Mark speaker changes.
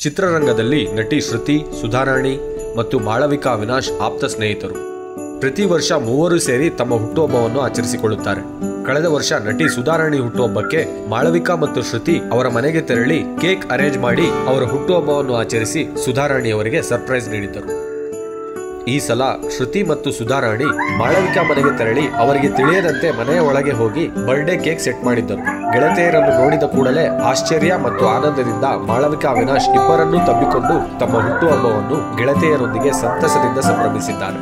Speaker 1: ಚಿತ್ರರಂಗದಲ್ಲಿ ನಟಿ ಶ್ರುತಿ, ಸುಧಾರಾಣಿ ಮತ್ತು ಮಾಳವಿಕಾ ಅವಿನಾಶ್ ಆಪ್ತ ಸ್ನೇಹಿತರು. ಪ್ರತಿ ವರ್ಷ ಮೂವರು ಸೇರಿ ತಮ್ಮ ಹುಟ್ಟುಹಬ್ಬವನ್ನು ಆಚರಿಸಿಕೊಳ್ಳುತ್ತಾರೆ. ಕಳೆದ ವರ್ಷ ನಟಿ ಸುಧಾರಾಣಿ ಹುಟ್ಟುಹಬ್ಬಕ್ಕೆ ಮಾಳವಿಕಾ ಮತ್ತು ಶ್ರುತಿ ಅವರ ಮನೆಗೆ ತೆರಳಿ ಕೇಕ್ ಅರೇಂಜ್ ಮಾಡಿ ಅವರ ಹುಟ್ಟುಹಬ್ಬವನ್ನು ಆಚರಿಸಿ ಸುಧಾರಾಣಿ ಅವರಿಗೆ ಸರ್ಪ್ರೈಸ್ ನೀಡಿದ್ದರು. ಈ ಸಲ ಶ್ರುತಿ ಮತ್ತು ಸುಧಾರಾಣಿ ಮಾಳವಿಕಾ ಮನೆಗೆ ತೆರಳಿ ಅವರಿಗೆ ತಿಳಿಯದಂತೆ ಮನೆಯ ಒಳಗೆ ಹೋಗಿ ಬರ್ಡೇ ಕೇಕ್ ಸೆಟ್ ಮಾಡಿದ್ದರು. ಗೆಳತಿಯರನ್ನು ನೋಡಿದ ಕೂಡಲೇ ಆಶ್ಚರ್ಯ ಮತ್ತು ಆನಂದದಿಂದ ಮಾಳವಿಕಾ ಅವಿನಾಶ್ ಇಬ್ಬರನ್ನೂ ತಬ್ಬಿಕೊಂಡು ತಮ್ಮ ಹುಟ್ಟುಹಬ್ಬವನ್ನು ಗೆಳತಿಯರೊಂದಿಗೆ ಸಂತಸದಿಂದ ಸಂಭ್ರಮಿಸಿದ್ದಾರೆ.